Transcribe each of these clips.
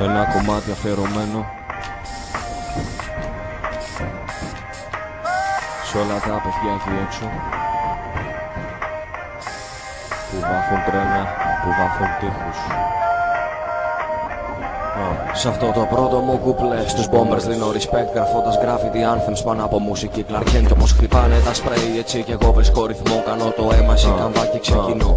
Ένα κομμάτι αφιερωμένο. Σε όλα τα παιδιά εκεί έξω. Που βάφουν τρένα, που βάφουν τείχους. Σε αυτό το πρώτο μου κουπλέ Στους bombers δίνω respect Γραφώντας graffiti anthems πάνω από μουσική Κλαρκέν κι όμως χτυπάνε τα spray Έτσι κι εγώ βρίσκω ρυθμό Κάνω το αίμα σε καμβάκι ξεκινώ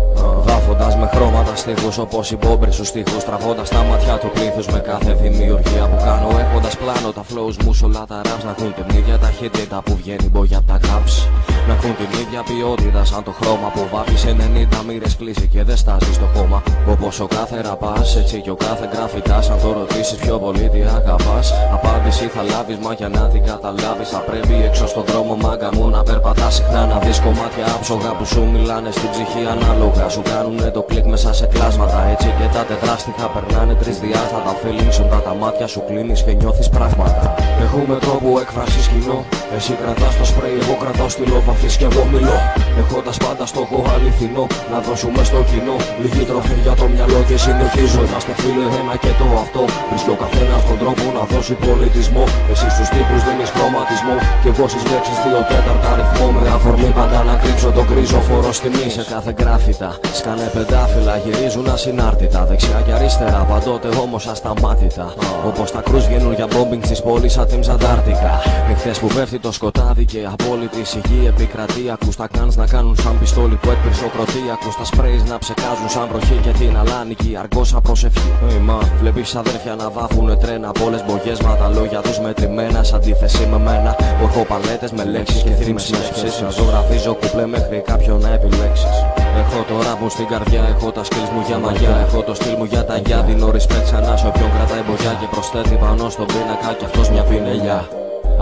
Βάφοντας με χρώματα στίχους Όπως οι bombers στους στίχους Τραβώντας τα μάτια του πλήθους Με κάθε δημιουργία που κάνω Έχοντας πλάνο τα flows μου σ' όλα τα raps Να έχουν την ίδια ταχύτητα που βγαίνει μπογιά από τα caps Να έχουν την ίδια ποιότητα σαν το χρώμα που βάφει σε 90 μοίρες κλείσει και δεν στάζει στο χώμα. Όπως ο κάθε ραπάς έτσι και ο κάθε γραφιτάς Αν το ρωτήσεις πιο πολύ τι αγαπάς Απάντηση θα λάβεις. Μα για να την καταλάβεις Θα πρέπει έξω στον δρόμο μάγκα μου να περπατάς συχνά Να δεις κομμάτια άψογα που σου μιλάνε στην ψυχή. Ανάλογα Σου κάνουνε το κλικ μέσα σε κλάσματα. Έτσι και τα τετράστιχα περνάνε τρισδιάστατα Feelings όταν τα μάτια σου κλείνεις και νιώθεις πράγματα. Έχουμε τρόπο έκφρασης κοινό Εσύ κρατάς το σπρέι, εγώ κρατάω στη βαφής και εγώ μιλώ Έχοντας πάντα στόχο αληθινό Να δώσουμε στο κοινό Λίγη τροφή για το μυαλό και συνεχίζω Είμαστε φίλοι ένα και το αυτό Βρίσκει ο καθένας τον τρόπο να δώσει πολιτισμό. Εσύ στους τύπους δίνεις χρωματισμό. Και εγώ στις λέξεις δύο τέταρτα αριθμό. Με αφορμή πάντα να κρύψω τον κρίζο φορό τιμή σε κάθε γράφητα. Σκάνε πεντάφυλλα, γυρίζουν ασυνάρτητα. Δεξιά και αριστερά, παντότε όμως ασταμάτητα. Όπως τα κρούζ βγαίνουν για μπόμπινγκ τη πόλη σαν την Αντάρτικα. Νυχτέ που πέφτει το σκοτάδι και απόλυτη ησυχία επικρατεί. Ακούς τα καν να κάνουν σαν πιστόλι που έκπληξε κροτή. Ακούς τα σπρέι να ψεκάζουν σαν βροχή και την αλάνικη αργό προσευχή. Hey, μα, βλέπεις αδέρφια να βάφουνε τρένα από όλες μπογιές Μα τα λόγια τους μετρημένα Σ' αντίθεση με μένα Που έχω παλέτες με λέξεις και θρύμες σκέψεις Να ζωγραφίζω κουπλέ μέχρι κάποιον να επιλέξεις Έχω το ραπ μου στην καρδιά, έχω τα skills μου για μαγιά Έχω το στυλ μου για τα γιά, δίνω respect ξανά σε όποιον κρατάει μπογιά Και προσθέτει πάνω στον πίνακα κι αυτός μια πινελιά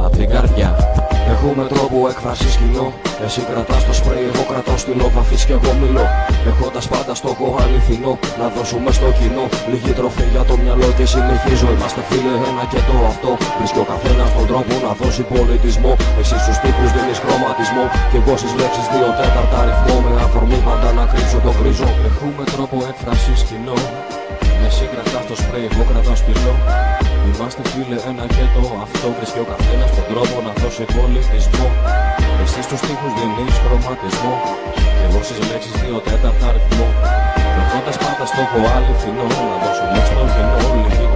Απ' την καρδιά Έχουμε τρόπο έκφρασης κοινό. Εσύ κρατάς το σπρέι, εγώ κρατάω στη λόβα, και εγώ μιλώ. Έχοντα πάντα στόχο αληθινό, να δώσουμε στο κοινό. Λίγη τροφή για το μυαλό και συνεχίζω. Είμαστε φίλοι ένα και το αυτό. Βρίσκει ο καθένα τον τρόπο να δώσει πολιτισμό. Εσύ στους τύπους δίνει χρωματισμό. Και εγώ στις λέξεις δύο τέταρτα αριθμό. Με αφορμή πάντα να κρύψω το γκριζό. Έχουμε τρόπο έκφρασης κοινό. Εσύ κρατάς το σπρέι, εγώ κρατάω σπηλό Είμαστε φίλε ένα και το αυτό Βρίσκει ο καθένας τον τρόπο να δώσει πολιτισμό Εσύ στους τοίχους δίνεις χρωματισμό Και εγώ στις λέξεις δύο τέταρτα αριθμό Προχώντας πάντα στόχο αληθινό Να δώσουμε στο κοινό λίγη